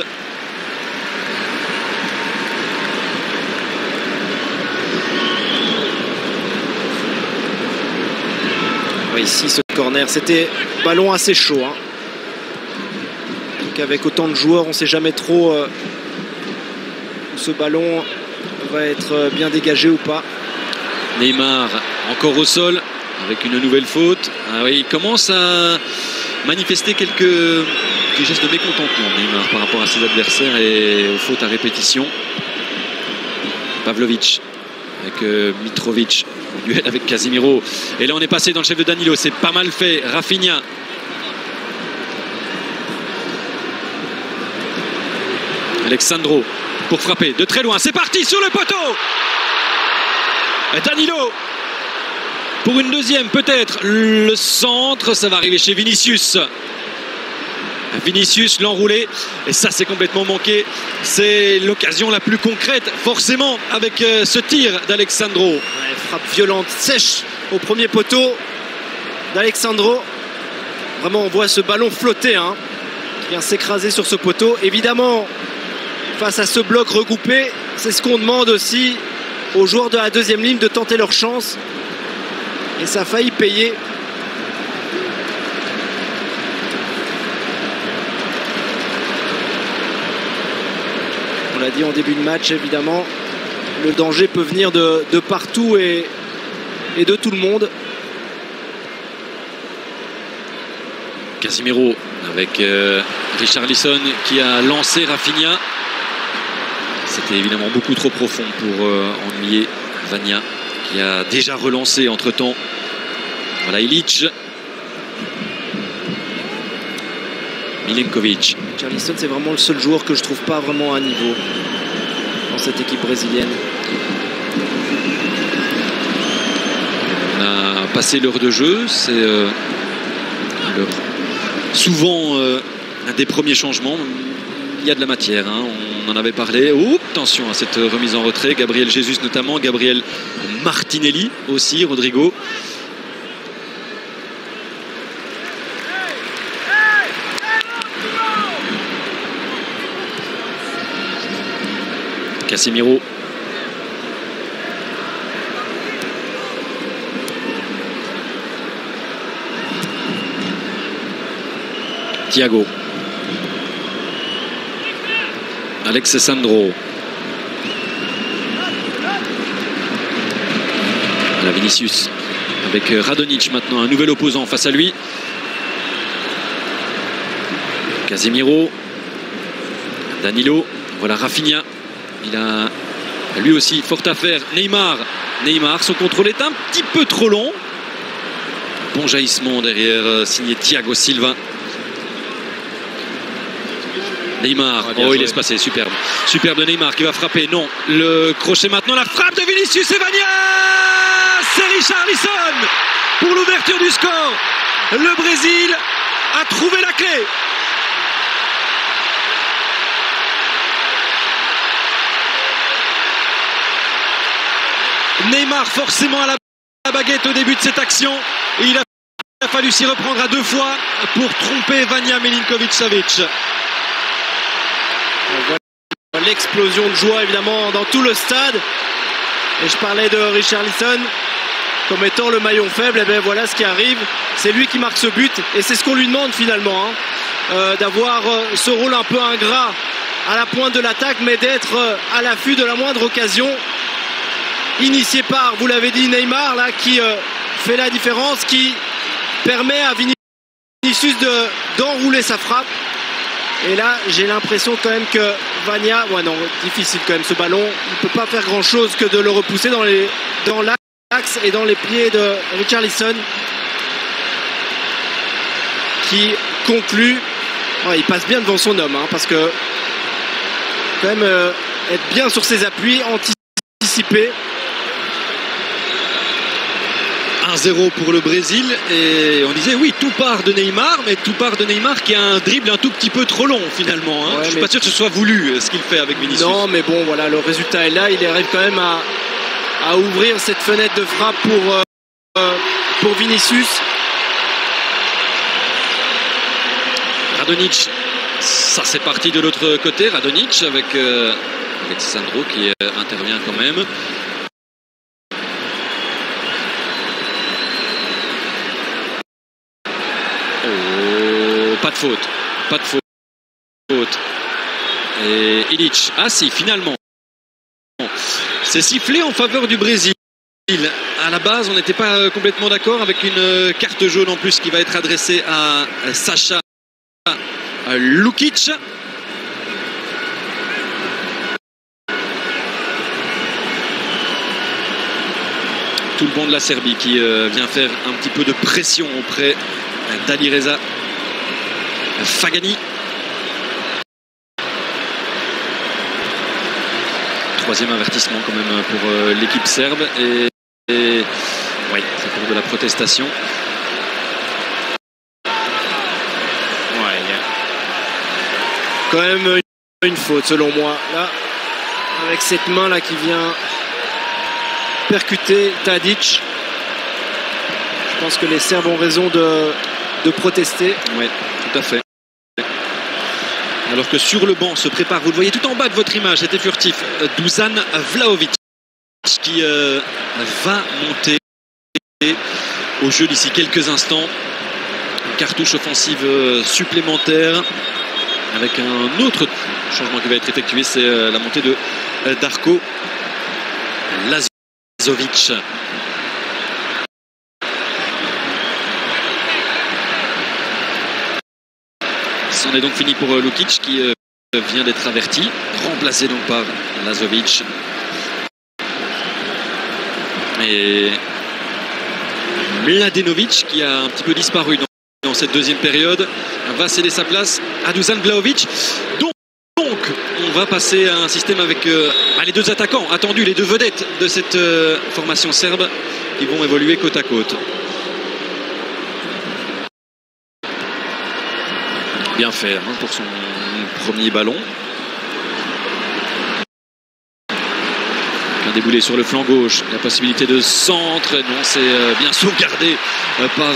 Ici, ce corner, c'était ballon assez chaud. hein. Donc avec autant de joueurs, on ne sait jamais trop euh, où ce ballon va être euh, bien dégagé ou pas. Neymar encore au sol avec une nouvelle faute. Ah oui, il commence à manifester quelques gestes de mécontentement Neymar par rapport à ses adversaires et aux fautes à répétition. Pavlovic avec euh, Mitrovic duel avec Casimiro. Et là, on est passé dans le chef de Danilo. C'est pas mal fait. Rafinha. Alexandro pour frapper de très loin. C'est parti sur le poteau. Danilo pour une deuxième peut-être. Le centre, ça va arriver chez Vinicius. Vinicius l'enroulé et ça c'est complètement manqué. C'est l'occasion la plus concrète forcément avec euh, ce tir d'Alexandro. Frappe violente, sèche au premier poteau d'Alexandro. Vraiment on voit ce ballon flotter hein, qui vient s'écraser sur ce poteau. Évidemment face à ce bloc regroupé, c'est ce qu'on demande aussi aux joueurs de la deuxième ligne de tenter leur chance. Et ça a failli payer. On l'a dit en début de match, évidemment, le danger peut venir de, de partout et, et de tout le monde. Casimiro avec euh, Richard Lisson qui a lancé Rafinha. C'était évidemment beaucoup trop profond pour euh, ennuyer Vania qui a déjà relancé entre temps. Voilà Illich. Milenkovic. Charlison, c'est vraiment le seul joueur que je trouve pas vraiment à niveau dans cette équipe brésilienne. On a passé l'heure de jeu. C'est euh, souvent euh, un des premiers changements. Il y a de la matière, hein. on en avait parlé. Oups, attention à cette remise en retrait. Gabriel Jesus notamment, Gabriel Martinelli aussi, Rodrigo. Casemiro. Thiago. Alex Sandro. Voilà Vinicius avec Radonic maintenant, un nouvel opposant face à lui. Casemiro. Danilo. Voilà Rafinha. Il a lui aussi fort à faire. Neymar. Neymar, son contrôle est un petit peu trop long. Bon jaillissement derrière, euh, signé Thiago Silva. Neymar, Ah, oh il laisse passer, superbe. Superbe de Neymar qui va frapper, non. Le crochet maintenant, la frappe de Vinicius Evania C'est Richard Lisson pour l'ouverture du score. Le Brésil a trouvé la clé. Neymar forcément à la baguette au début de cette action. Et il a il a fallu s'y reprendre à deux fois pour tromper Vania Milinkovic-Savic. On voit l'explosion de joie évidemment dans tout le stade. Et je parlais de Richard Lisson comme étant le maillon faible. Et bien voilà ce qui arrive. C'est lui qui marque ce but. Et c'est ce qu'on lui demande finalement. hein. Euh, D'avoir euh, ce rôle un peu ingrat à la pointe de l'attaque, mais d'être euh, à l'affût de la moindre occasion. Initié par, vous l'avez dit, Neymar, là, qui fait la différence, qui permet à Vinicius de- d'enrouler sa frappe. Et là, j'ai l'impression quand même que Vania, ouais non, difficile quand même ce ballon. Il ne peut pas faire grand chose que de le repousser dans les dans l'axe et dans les pieds de Richarlison qui conclut. Il passe bien devant son homme hein, parce que quand même euh, être bien sur ses appuis, anticiper. 1-0 pour le Brésil et on disait oui tout part de Neymar mais tout part de Neymar qui a un dribble un tout petit peu trop long finalement hein. Ouais, je suis mais- pas sûr que ce soit voulu euh, ce qu'il fait avec Vinicius Non, mais bon, voilà, le résultat est là. Il arrive quand même à, à ouvrir cette fenêtre de frappe pour, euh, euh, pour Vinicius. Radonic ça c'est parti de l'autre côté Radonic avec euh, Alexandro qui intervient quand même Oh, pas de faute. Pas de faute. Et Illich ah si finalement. C'est sifflé en faveur du Brésil. À la base, on n'était pas euh, complètement d'accord avec une euh, carte jaune en plus qui va être adressée à Sacha Lukic. tout le banc de la Serbie qui euh, vient faire un petit peu de pression auprès d'Alireza Fagani. Troisième avertissement quand même pour euh, l'équipe serbe et, oui, c'est pour de la protestation. Ouais, quand même une, une faute selon moi. Là, avec cette main là qui vient percuter Tadic. Je pense que les Serbes ont raison de, de protester. Oui, tout à fait. Alors que sur le banc se prépare, vous le voyez tout en bas de votre image, c'était furtif, euh, Dusan Vlaovic qui euh, va monter au jeu d'ici quelques instants. Une cartouche offensive euh, supplémentaire avec un autre changement qui va être effectué, c'est la montée de Darko Lazovic. C'en est donc fini pour euh, Lukic qui euh, vient d'être averti, remplacé donc par Lazovic. Et Mladenovic qui a un petit peu disparu dans, cette deuxième période va céder sa place à Dusan Vlaovic. Donc, on va passer à un système avec euh, ah, les deux attaquants attendus, les deux vedettes de cette formation serbe qui vont évoluer côte à côte. Bien hein, pour son premier ballon. Un déboulé sur le flanc gauche, la possibilité de centre, non c'est euh, bien sauvegardé euh, par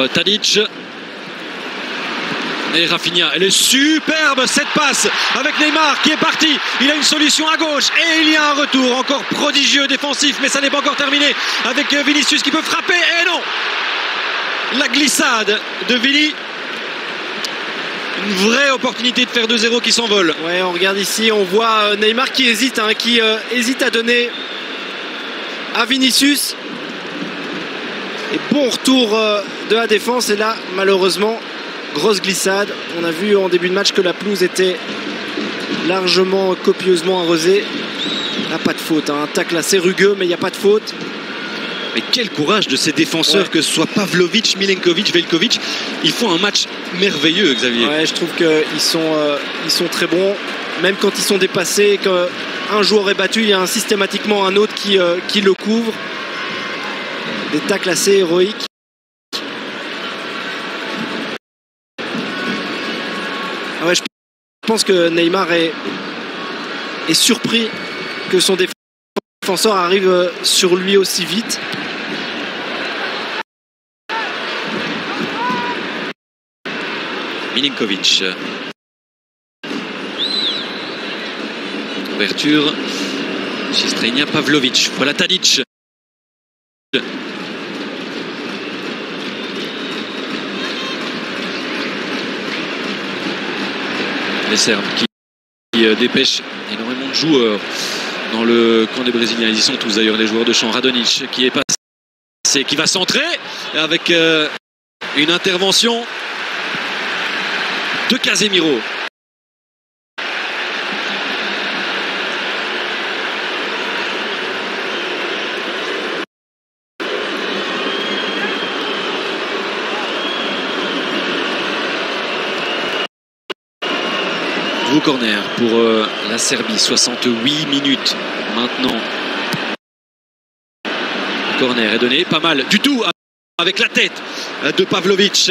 euh, Tadic. Et Rafinha, elle est superbe cette passe avec Neymar qui est parti. Il a une solution à gauche et il y a un retour encore prodigieux défensif, mais ça n'est pas encore terminé avec euh, Vinicius qui peut frapper. Et non La glissade de Vili. Une vraie opportunité de faire 2-0 qui s'envole. Ouais, on regarde ici, on voit euh, Neymar qui hésite, hein, qui hésite à donner à Vinicius. Et bon retour euh, de la défense. Et là, malheureusement, grosse glissade. On a vu en début de match que la pelouse était largement, copieusement arrosée. Là, pas de faute. hein. Un tacle assez rugueux, mais il n'y a pas de faute. Mais quel courage de ces défenseurs, Ouais. que ce soit Pavlovic, Milenkovic, Velkovic. Ils font un match merveilleux, Xavier. Ouais, je trouve qu'ils sont, euh, ils sont très bons. Même quand ils sont dépassés, qu'un joueur est battu, il y a un- systématiquement un autre qui, euh, qui le couvre. Des tacles assez héroïques. Ah ouais, je pense que Neymar est, surpris que son défenseur arrive sur lui aussi vite. Milinkovic. Ouverture. Chistreina Pavlovic. Voilà Tadic. Les Serbes qui, euh, dépêchent énormément de joueurs dans le camp des Brésiliens. Ils y sont tous d'ailleurs, les joueurs de champ. Radonic qui est passé, qui va centrer avec euh, une intervention de Casemiro. Nouveau corner pour euh, la Serbie, 68 minutes maintenant. Corner est donné, pas mal du tout avec la tête de Pavlovic.